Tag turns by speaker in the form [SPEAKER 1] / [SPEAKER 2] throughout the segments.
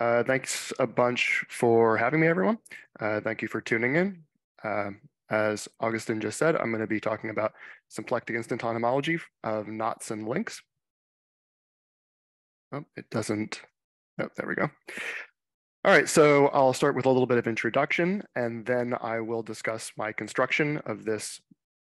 [SPEAKER 1] Uh, thanks a bunch for having me, everyone. Uh, thank you for tuning in. Um, as Augustin just said, I'm going to be talking about symplectic instanton homology of knots and links. Oh, it doesn't. Oh, there we go. All right, so I'll start with a little bit of introduction, and then I will discuss my construction of this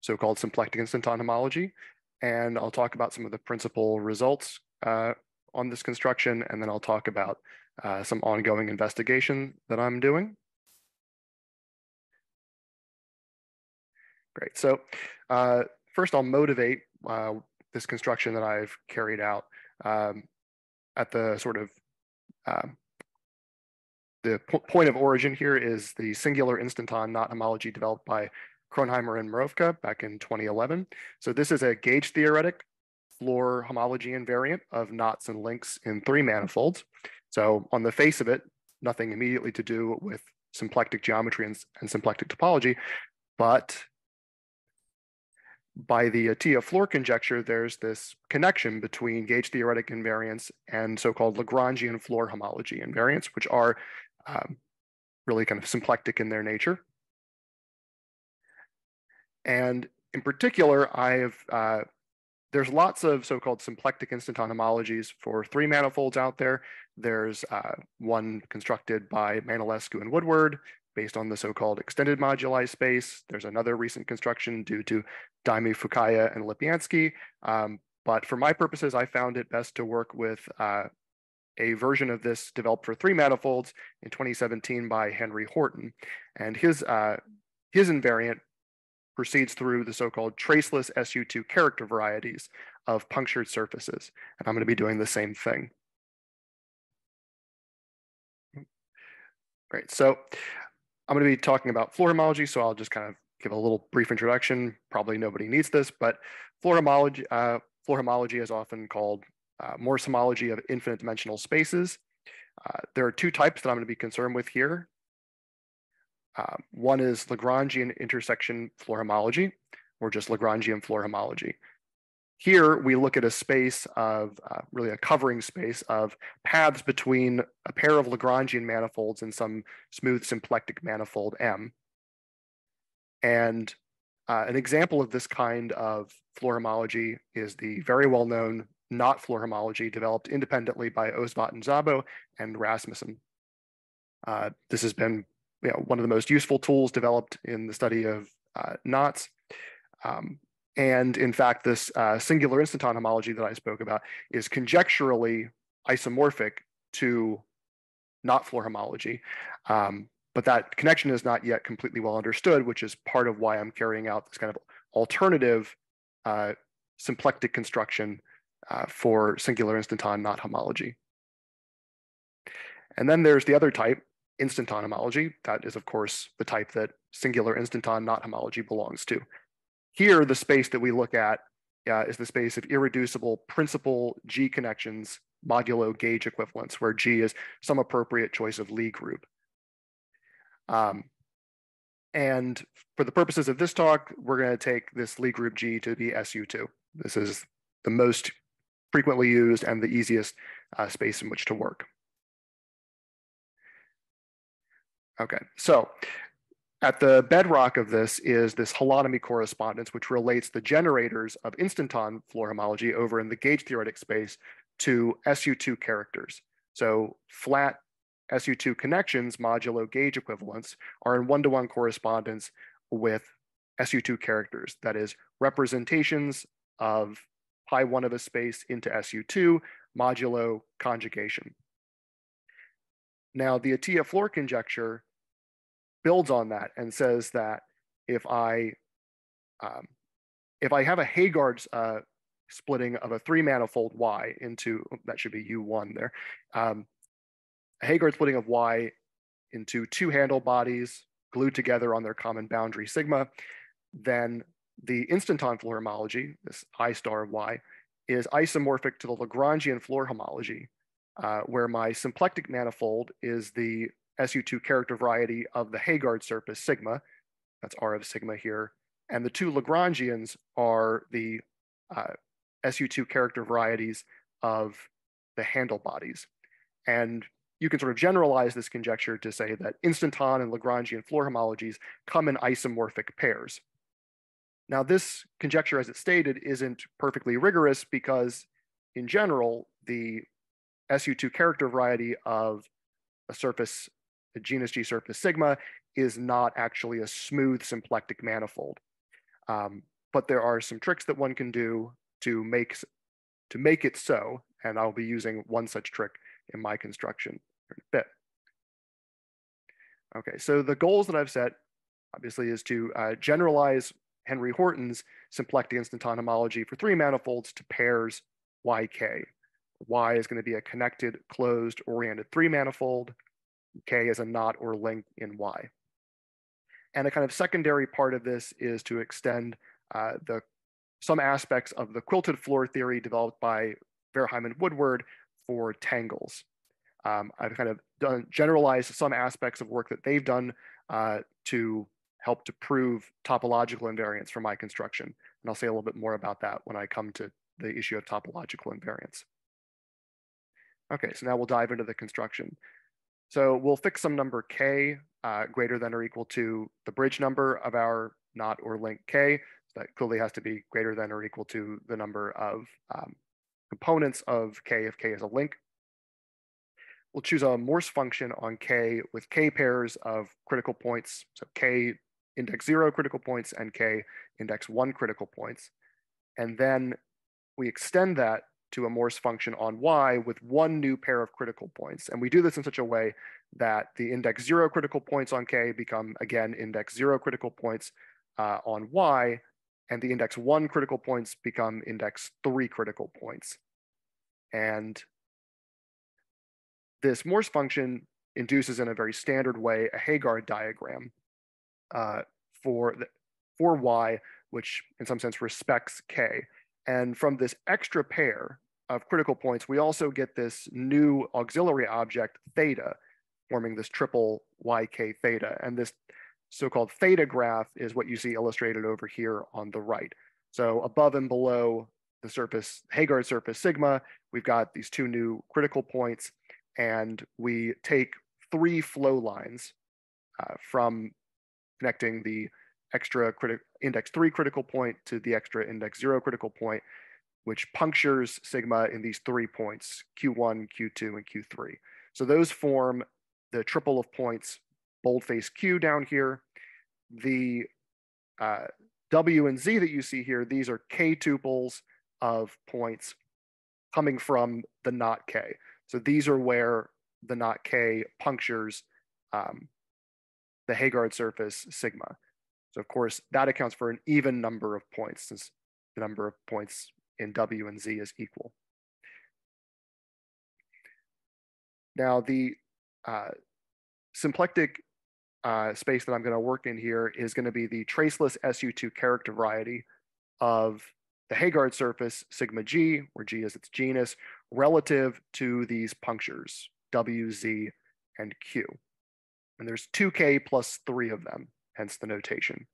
[SPEAKER 1] so-called symplectic instanton homology, and I'll talk about some of the principal results uh, on this construction, and then I'll talk about uh, some ongoing investigation that I'm doing. Great, so uh, first I'll motivate uh, this construction that I've carried out um, at the sort of um, the point of origin here is the singular instanton knot homology developed by Kronheimer and Mrowka back in 2011. So this is a gauge theoretic Floer homology invariant of knots and links in three manifolds. So on the face of it, nothing immediately to do with symplectic geometry and, and symplectic topology, but by the Atiyah-Floer conjecture, there's this connection between gauge theoretic invariance and so-called Lagrangian Floer homology invariants, which are um, really kind of symplectic in their nature. And in particular, I've uh, there's lots of so-called symplectic instanton homologies for three manifolds out there. There's uh, one constructed by Manolescu and Woodward based on the so-called extended moduli space. There's another recent construction due to Daemi, Fukaya, and Lipyanskiy. Um, but for my purposes, I found it best to work with uh, a version of this developed for three manifolds in 2017 by Henry Horton. And his, uh, his invariant proceeds through the so-called traceless SU2 character varieties of punctured surfaces. And I'm going to be doing the same thing. Great, so I'm going to be talking about Floer homology, so I'll just kind of give a little brief introduction. Probably nobody needs this, but Floer homology, uh, Floer homology is often called uh, Morse homology of infinite dimensional spaces. Uh, there are two types that I'm going to be concerned with here. Uh, one is Lagrangian intersection Floer homology, or just Lagrangian Floer homology. Here, we look at a space of, uh, really a covering space of paths between a pair of Lagrangian manifolds and some smooth symplectic manifold M. And uh, an example of this kind of Floer homology is the very well-known knot Floer homology developed independently by Ozsváth and Szabó and Rasmussen. Uh, this has been you know, one of the most useful tools developed in the study of uh, knots. Um, and in fact, this uh, singular instanton homology that I spoke about is conjecturally isomorphic to knot Floer homology. Um, but that connection is not yet completely well understood, which is part of why I'm carrying out this kind of alternative uh, symplectic construction uh, for singular instanton knot homology. And then there's the other type, instanton homology. That is, of course, the type that singular instanton knot homology belongs to. Here, the space that we look at uh, is the space of irreducible principal G connections modulo gauge equivalence, where G is some appropriate choice of Lie group. Um, and for the purposes of this talk, we're going to take this Lie group G to be SU2. This is the most frequently used and the easiest uh, space in which to work. Okay, so at the bedrock of this is this holonomy correspondence, which relates the generators of instanton Floer homology over in the gauge theoretic space to SU2 characters. So flat SU2 connections modulo gauge equivalents are in one-to-one -one correspondence with SU2 characters, that is representations of pi one of a space into SU2 modulo conjugation. Now, the Atiyah-Floer conjecture builds on that and says that if I um, if I have a Heegaard uh, splitting of a three manifold Y into that should be U1 there, um, a Heegaard splitting of Y into two handle bodies glued together on their common boundary sigma, then the instanton Floer homology, this I star of Y, is isomorphic to the Lagrangian Floer homology, uh, where my symplectic manifold is the SU2 character variety of the Heegaard surface sigma, that's R of sigma here, and the two Lagrangians are the uh, SU2 character varieties of the handle bodies. And you can sort of generalize this conjecture to say that instanton and Lagrangian Floer homologies come in isomorphic pairs. Now, this conjecture, as it's stated, isn't perfectly rigorous because, in general, the SU2 character variety of a surface, a genus G surface sigma, is not actually a smooth symplectic manifold. Um, but there are some tricks that one can do to make to make it so, and I'll be using one such trick in my construction in a bit. Okay, so the goals that I've set, obviously, is to uh, generalize Henry Horton's symplectic instanton homology for three manifolds to pairs YK. Y is going to be a connected, closed, oriented three manifold. K is a knot or link in Y. And a kind of secondary part of this is to extend uh, the some aspects of the quilted Floer theory developed by Wehrheim and Woodward for tangles. Um, I've kind of done generalized some aspects of work that they've done uh, to help to prove topological invariance for my construction. And I'll say a little bit more about that when I come to the issue of topological invariance. Okay, so now we'll dive into the construction. So we'll fix some number k uh, greater than or equal to the bridge number of our knot or link k. So that clearly has to be greater than or equal to the number of um, components of k if k is a link. We'll choose a Morse function on k with k pairs of critical points. So k index zero critical points and k index one critical points. And then we extend that to a Morse function on y with one new pair of critical points. And we do this in such a way that the index zero critical points on k become, again, index zero critical points uh, on y, and the index one critical points become index three critical points. And this Morse function induces in a very standard way a Heegaard diagram uh, for, the, for y, which in some sense respects k. And from this extra pair of critical points, we also get this new auxiliary object, theta, forming this triple yk theta. And this so-called theta graph is what you see illustrated over here on the right. So above and below the surface, Heegaard surface sigma, we've got these two new critical points, and we take three flow lines uh, from connecting the extra index three critical point to the extra index zero critical point, which punctures sigma in these three points, Q1, Q2, and Q3. So those form the triple of points, boldface Q down here. The uh, W and Z that you see here, these are K tuples of points coming from the knot K. So these are where the knot K punctures um, the Heegaard surface sigma. So of course, that accounts for an even number of points since the number of points in W and Z is equal. Now the uh, symplectic uh, space that I'm going to work in here is going to be the traceless SU2 character variety of the Heegaard surface sigma g, where g is its genus, relative to these punctures, W, Z, and Q. And there's 2k plus three of them, hence the notation.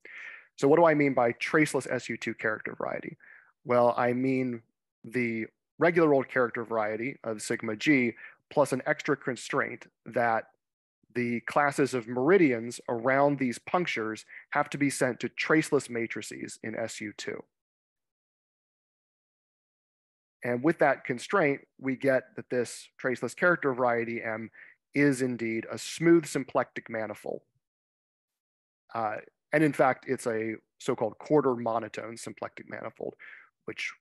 [SPEAKER 1] So what do I mean by traceless SU2 character variety? Well, I mean the regular old character variety of sigma g plus an extra constraint that the classes of meridians around these punctures have to be sent to traceless matrices in SU2. And with that constraint, we get that this traceless character variety M is indeed a smooth symplectic manifold. Uh, and in fact, it's a so-called quarter monotone symplectic manifold, which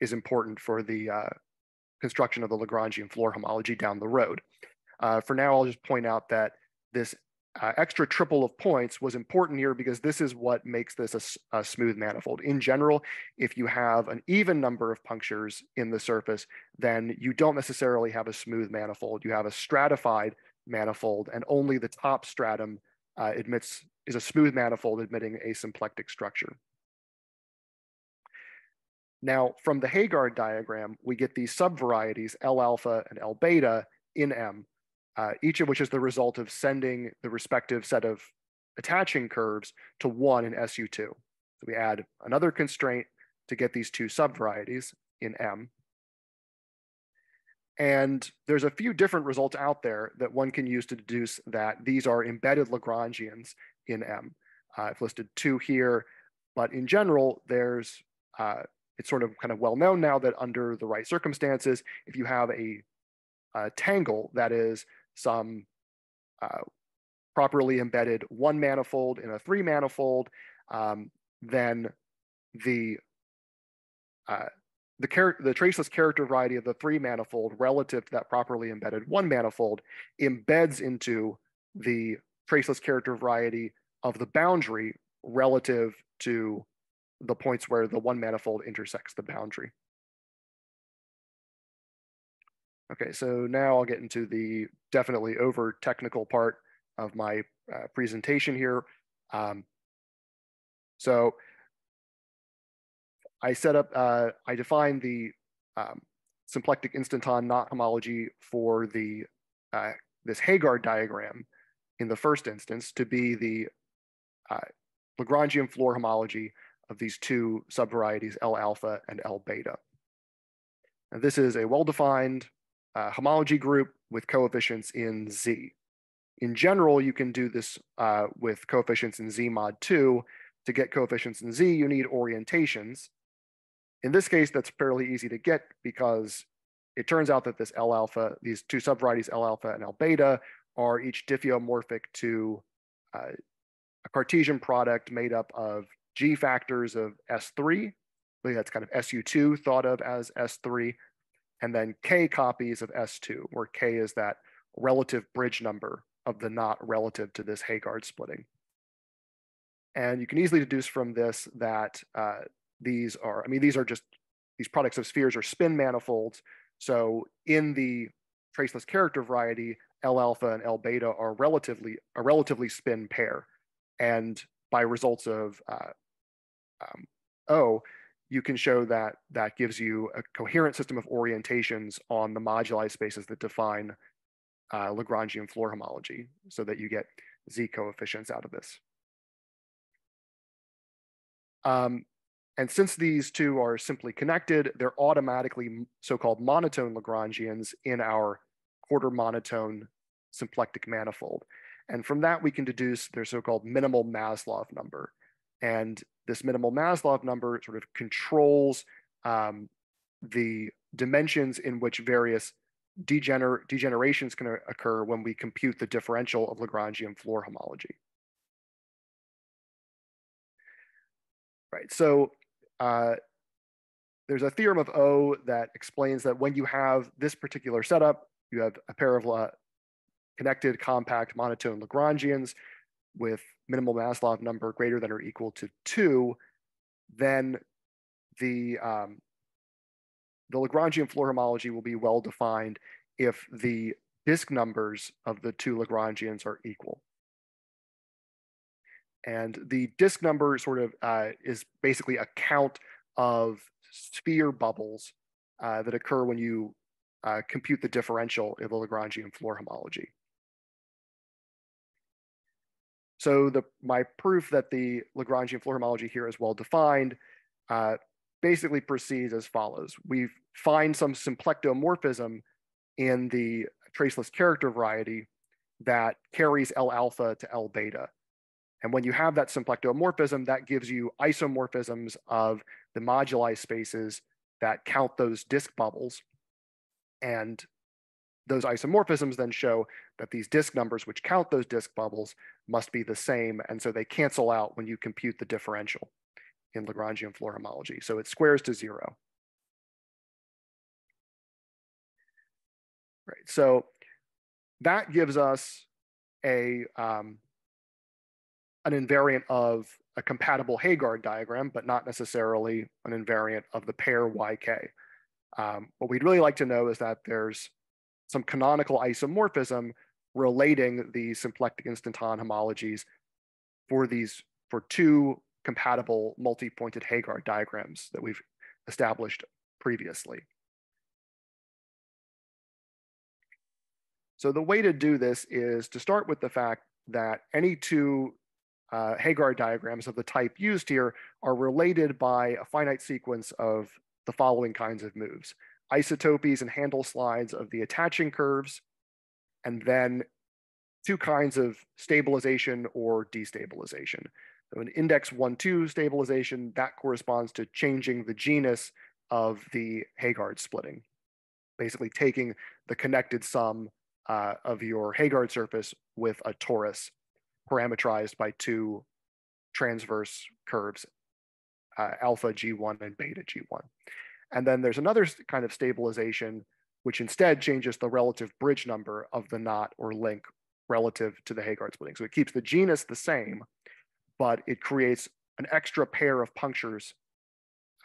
[SPEAKER 1] is important for the uh, construction of the Lagrangian Floer homology down the road. Uh, for now, I'll just point out that this uh, extra triple of points was important here because this is what makes this a, a, smooth manifold. In general, if you have an even number of punctures in the surface, then you don't necessarily have a smooth manifold. You have a stratified manifold, and only the top stratum uh, admits is a smooth manifold admitting a symplectic structure. Now, from the Heegaard diagram, we get these subvarieties, L alpha and L beta in M, uh, each of which is the result of sending the respective set of attaching curves to one in SU2. So we add another constraint to get these two subvarieties in M. And there's a few different results out there that one can use to deduce that these are embedded Lagrangians in M. Uh, I've listed two here, but in general, there's uh, it's sort of kind of well known now that under the right circumstances, if you have a, a tangle that is some uh, properly embedded one manifold in a three manifold, um, then the uh, the, the traceless character variety of the three manifold relative to that properly embedded one manifold embeds into the traceless character variety of the boundary relative to the points where the one manifold intersects the boundary. Okay, so now I'll get into the definitely over technical part of my uh, presentation here. Um, so I set up, uh, I defined the um, symplectic instanton knot homology for the uh, this Heegaard diagram in the first instance to be the uh, Lagrangian Floer homology of these two subvarieties, L alpha and L beta. And this is a well-defined uh, homology group with coefficients in Z. In general, you can do this uh, with coefficients in Z mod 2. To get coefficients in Z, you need orientations. In this case, that's fairly easy to get because it turns out that this L alpha, these two subvarieties, L alpha and L beta, are each diffeomorphic to uh, a Cartesian product made up of G factors of S3, that's kind of SU2 thought of as S3, and then K copies of S2, where K is that relative bridge number of the knot relative to this Heegaard splitting. And you can easily deduce from this that uh, these are, I mean, these are just, these products of spheres are spin manifolds. So in the traceless character variety, L alpha and L beta are relatively, a relatively spin pair. And by results of uh, um, O, you can show that that gives you a coherent system of orientations on the moduli spaces that define uh, Lagrangian Floer homology so that you get Z coefficients out of this. Um, and since these two are simply connected, they're automatically so-called monotone Lagrangians in our quarter monotone symplectic manifold. And from that, we can deduce their so-called minimal Maslov number. And this minimal Maslov number sort of controls um, the dimensions in which various degener degenerations can occur when we compute the differential of Lagrangian Floer homology. Right, so uh, there's a theorem of O that explains that when you have this particular setup, you have a pair of uh, connected compact monotone Lagrangians with minimal Maslov number greater than or equal to two, then the, um, the Lagrangian Floer homology will be well defined if the disk numbers of the two Lagrangians are equal. And the disk number sort of uh, is basically a count of sphere bubbles uh, that occur when you uh, compute the differential of the Lagrangian Floer homology. So the, my proof that the Lagrangian Floer homology here is well defined uh, basically proceeds as follows. We find some symplectomorphism in the traceless character variety that carries L alpha to L beta. And when you have that symplectomorphism, that gives you isomorphisms of the moduli spaces that count those disk bubbles. And those isomorphisms then show that these disk numbers which count those disk bubbles must be the same. And so they cancel out when you compute the differential in Lagrangian Floer homology. So it squares to zero. Right, so that gives us a um, an invariant of a compatible Heegaard diagram, but not necessarily an invariant of the pair YK. Um, what we'd really like to know is that there's some canonical isomorphism relating the symplectic instanton homologies for these for two compatible multi-pointed Heegaard diagrams that we've established previously. So the way to do this is to start with the fact that any two uh, Heegaard diagrams of the type used here are related by a finite sequence of the following kinds of moves. Isotopies and handle slides of the attaching curves, and then two kinds of stabilization or destabilization. So an index 1-2 stabilization, that corresponds to changing the genus of the Heegaard splitting, basically taking the connected sum uh, of your Heegaard surface with a torus parameterized by two transverse curves, uh, alpha G1 and beta G1. And then there's another kind of stabilization, which instead changes the relative bridge number of the knot or link relative to the Heegaard splitting. So it keeps the genus the same, but it creates an extra pair of punctures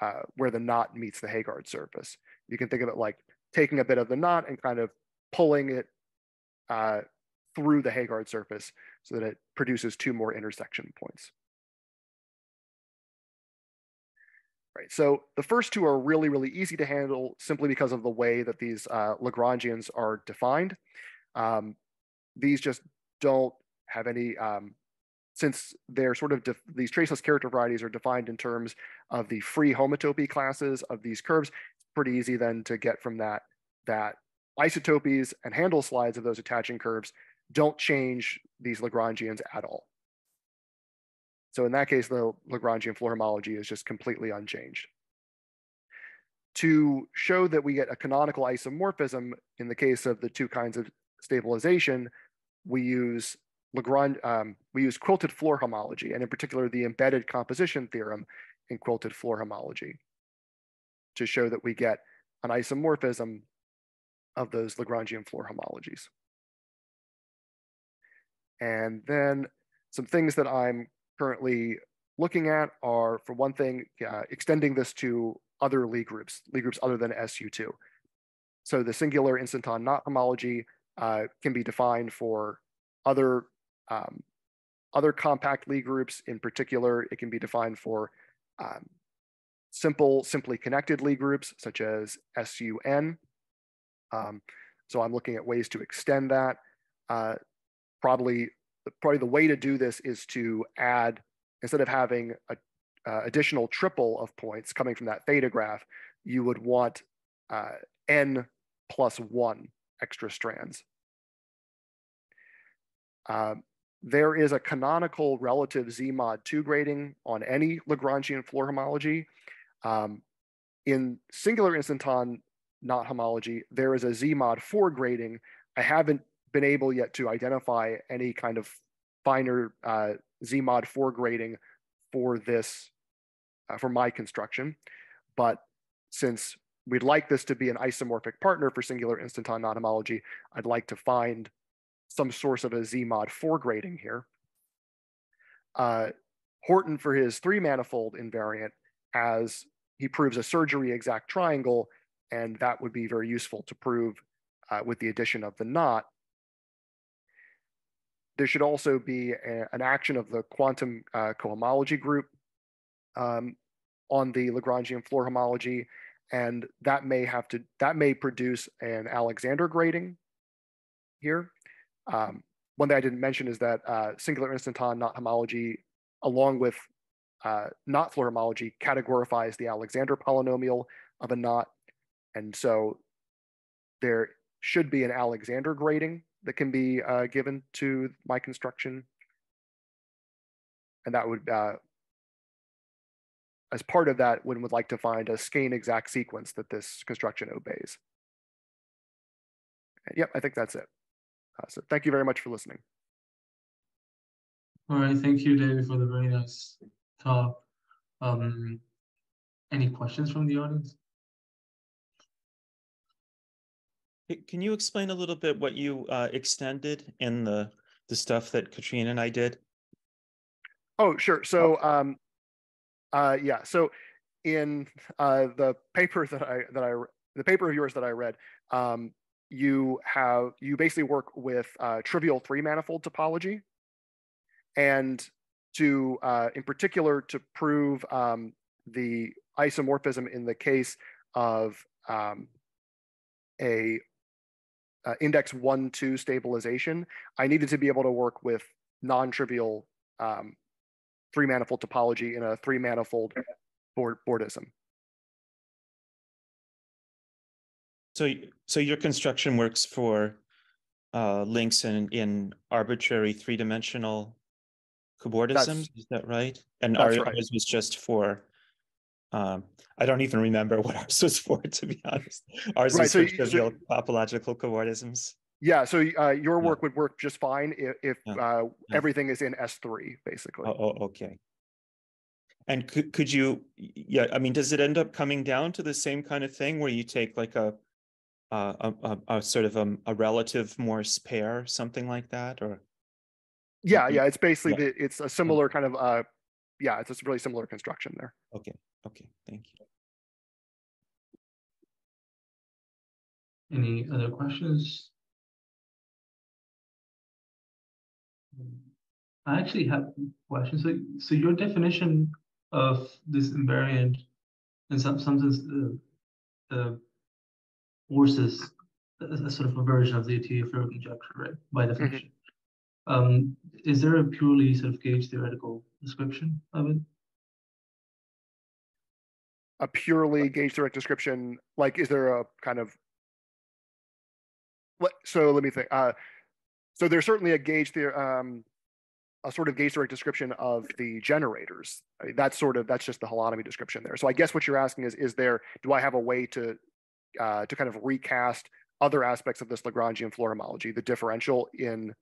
[SPEAKER 1] uh, where the knot meets the Heegaard surface. You can think of it like taking a bit of the knot and kind of pulling it uh, through the Heegaard surface so that it produces two more intersection points. Right, so the first two are really, really easy to handle simply because of the way that these uh, Lagrangians are defined. Um, these just don't have any, um, since they're sort of, these traceless character varieties are defined in terms of the free homotopy classes of these curves, it's pretty easy then to get from that, that isotopies and handle slides of those attaching curves don't change these Lagrangians at all. So in that case, the Lagrangian Floer homology is just completely unchanged. To show that we get a canonical isomorphism in the case of the two kinds of stabilization, we use Lagrange, um, we use quilted Floer homology, and in particular, the embedded composition theorem in quilted Floer homology to show that we get an isomorphism of those Lagrangian Floer homologies. And then some things that I'm currently looking at are, for one thing, uh, extending this to other Lie groups, Lie groups other than SU2. So the singular instanton knot homology uh, can be defined for other um, other compact Lie groups. In particular, it can be defined for um, simple, simply connected Lie groups, such as SUN. Um, so I'm looking at ways to extend that. Uh, probably probably the way to do this is to add, instead of having a uh, additional triple of points coming from that theta graph, you would want uh, n plus one extra strands. Uh, there is a canonical relative Z mod 2 grading on any Lagrangian Floer homology. Um, in singular instanton knot homology, there is a Z mod 4 grading. I haven't been able yet to identify any kind of finer uh, Zmod 4 grading for this, uh, for my construction. But since we'd like this to be an isomorphic partner for singular instanton knot homology, I'd like to find some source of a Zmod 4 grading here. Uh, Horton, for his three manifold invariant, has he proves a surgery exact triangle, and that would be very useful to prove uh, with the addition of the knot there should also be a, an action of the quantum uh, cohomology group um, on the Lagrangian Floer homology, and that may have to that may produce an Alexander grading here. Um, one thing I didn't mention is that uh, singular instanton knot homology, along with uh, knot Floer homology, categorifies the Alexander polynomial of a knot, and so there should be an Alexander grading that can be uh, given to my construction. And that would, uh, as part of that, one would like to find a skein exact sequence that this construction obeys. Yep, I think that's it. Uh, so thank you very much for listening.
[SPEAKER 2] All right, thank you, David, for the very nice talk. Um, any questions from the audience?
[SPEAKER 3] Can you explain a little bit what you uh, extended in the the stuff that Katrina and I did?
[SPEAKER 1] Oh, sure. So, um, uh, yeah. So, in uh, the paper that I that I the paper of yours that I read, um, you have you basically work with uh, trivial three manifold topology, and to uh, in particular to prove um, the isomorphism in the case of um, a uh, index one, two stabilization, I needed to be able to work with non-trivial um, three manifold topology in a three manifold board boardism.
[SPEAKER 3] So, so your construction works for uh, links in, in arbitrary three-dimensional cobordisms, is that right? And
[SPEAKER 1] that's right.
[SPEAKER 3] ours was just for, um, I don't even remember what ours was for, to be honest. Ours
[SPEAKER 1] Right,
[SPEAKER 3] was
[SPEAKER 1] so
[SPEAKER 3] for
[SPEAKER 1] you- so-
[SPEAKER 3] topological cobordisms.
[SPEAKER 1] Yeah, so uh, your
[SPEAKER 3] Yeah.
[SPEAKER 1] work would work just fine if, if
[SPEAKER 3] Yeah,
[SPEAKER 1] uh,
[SPEAKER 3] yeah.
[SPEAKER 1] everything is in S3, basically.
[SPEAKER 3] Oh, oh, okay. And could, could you, yeah, I mean, does it end up coming down to the same kind of thing where you take like a, uh, a, a, a sort of um, a relative Morse pair, something like that, or?
[SPEAKER 1] Yeah,
[SPEAKER 3] Mhm.
[SPEAKER 1] yeah, it's basically,
[SPEAKER 3] Yeah.
[SPEAKER 1] the it's a similar kind of, uh, yeah, it's a really similar construction there.
[SPEAKER 3] Okay, okay, thank you.
[SPEAKER 2] Any other questions? I actually have questions. So, so your definition of this invariant in some some sense, uh, uh, forces a, a sort of a version of the Taylor conjecture, right? By definition. Um, is there a purely sort of gauge theoretical description of it?
[SPEAKER 1] A purely gauge direct description, like, is there a kind of? What, so let me think, uh, so there's certainly a gauge there, um, a sort of gauge direct description of the generators. I mean, That's sort of, that's just the holonomy description there. So I guess what you're asking is, is there, do I have a way to, uh, to kind of recast other aspects of this Lagrangian Floer homology, the differential in,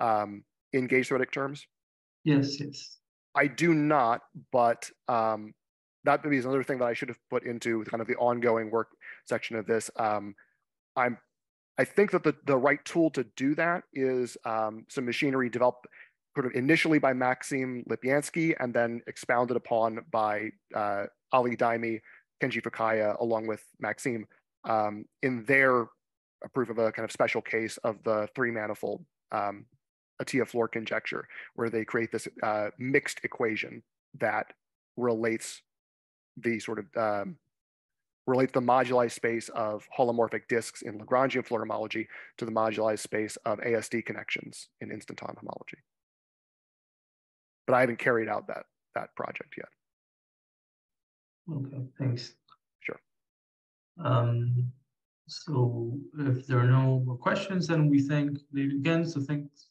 [SPEAKER 1] um, in gauge theoretic terms?
[SPEAKER 2] Yes, yes.
[SPEAKER 1] I do not, but um, that maybe is another thing that I should have put into kind of the ongoing work section of this. Um, I'm, I think that the, the right tool to do that is um, some machinery developed sort of initially by Maxim Lipyanskiy and then expounded upon by uh, Ali Daemi, Kenji Fukaya, along with Maxim um, in their proof of a kind of special case of the three manifold um, Atiyah Floer conjecture where they create this uh, mixed equation that relates the sort of um, relates the moduli space of holomorphic disks in Lagrangian Floer homology to the moduli space of ASD connections in instanton homology. But I haven't carried out that that project yet.
[SPEAKER 2] Okay, thanks.
[SPEAKER 1] Sure.
[SPEAKER 2] Um, so if there are no more questions, then we thank David again. So thanks